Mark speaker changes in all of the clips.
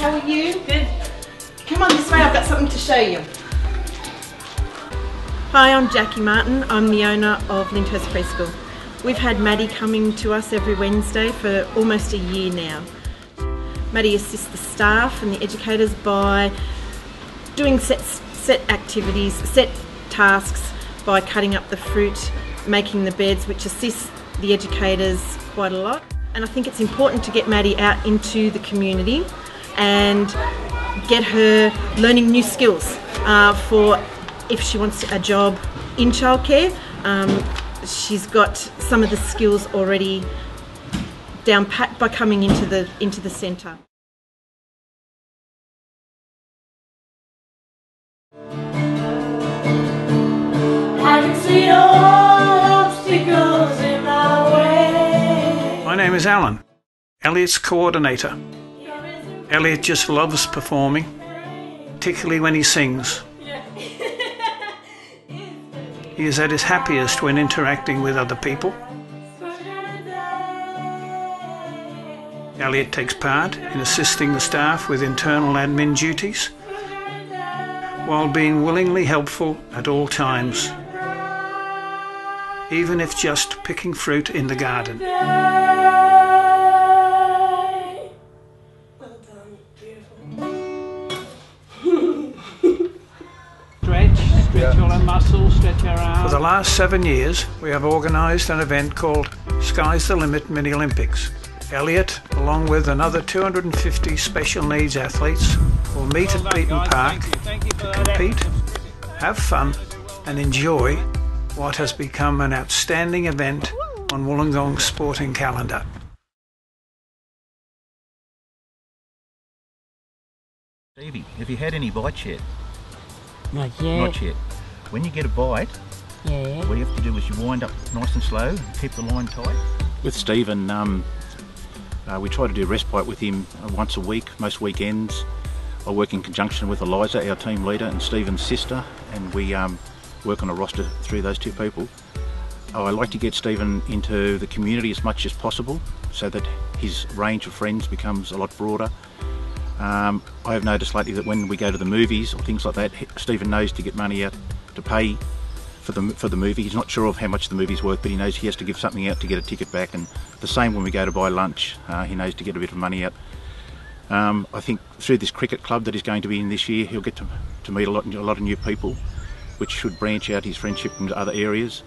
Speaker 1: How are you? Good. Come on this way, I've got something to show you. Hi, I'm Jackie Martin. I'm the owner of Lyndhurst Preschool. We've had Maddie coming to us every Wednesday for almost a year now. Maddie assists the staff and the educators by doing set, set activities, set tasks by cutting up the fruit, making the beds, which assists the educators quite a lot. And I think it's important to get Maddie out into the community and get her learning new skills uh, for if she wants a job in childcare. Um, she's got some of the skills already down pat by coming into the into the centre.
Speaker 2: My name is Alan, Elliot's coordinator. Elliot just loves performing, particularly when he sings. He is at his happiest when interacting with other people. Elliot takes part in assisting the staff with internal admin duties while being willingly helpful at all times, even if just picking fruit in the garden.
Speaker 3: Stretch, stretch all our muscles, stretch our arms.
Speaker 2: For the last seven years, we have organised an event called Sky's the Limit Mini Olympics. Elliot, along with another 250 special needs athletes, will meet at Beaton Park to compete, have fun, and enjoy what has become an outstanding event on Wollongong's sporting calendar.
Speaker 4: Stevie, have you had any bites yet?
Speaker 5: Not yet.
Speaker 4: Not yet. When you get a bite,
Speaker 5: Yeah.
Speaker 4: what you have to do is you wind up nice and slow, and keep the line tight. With Stephen, um, uh, we try to do a respite with him uh, once a week, most weekends. I work in conjunction with Eliza, our team leader, and Stephen's sister, and we um, work on a roster through those two people. Oh, I like to get Stephen into the community as much as possible so that his range of friends becomes a lot broader. Um, I have noticed lately that when we go to the movies or things like that, Stephen knows to get money out to pay for the for the movie. He's not sure of how much the movie's worth, but he knows he has to give something out to get a ticket back. And the same when we go to buy lunch, uh, he knows to get a bit of money out. Um, I think through this cricket club that he's going to be in this year, he'll get to, to meet a lot a lot of new people, which should branch out his friendship into other areas.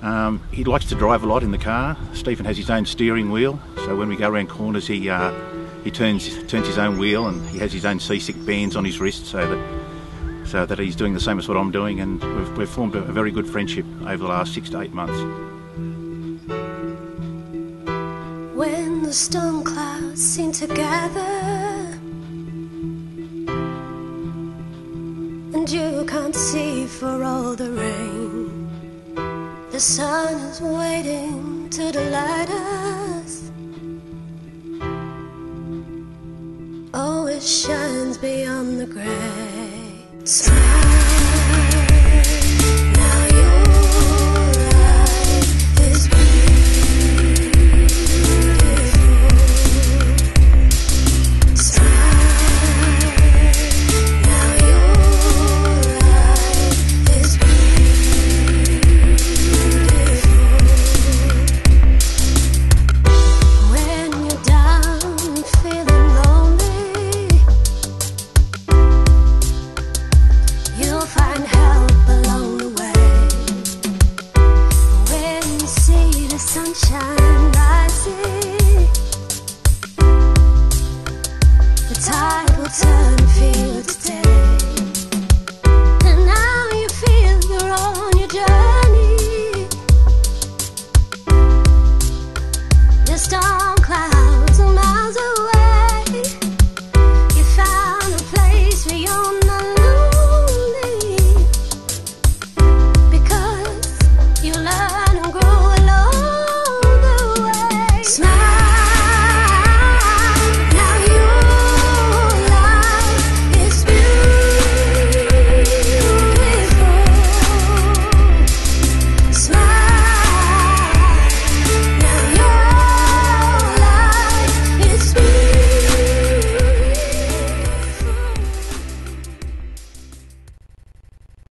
Speaker 4: Um, he likes to drive a lot in the car. Stephen has his own steering wheel, so when we go around corners, he uh, he turns turns his own wheel, and he has his own seasick bands on his wrist, so that so that he's doing the same as what I'm doing, and we've, we've formed a, a very good friendship over the last six to eight months.
Speaker 6: When the storm clouds seem to gather And you can't see for all the rain The sun is waiting to delight us It shines beyond the great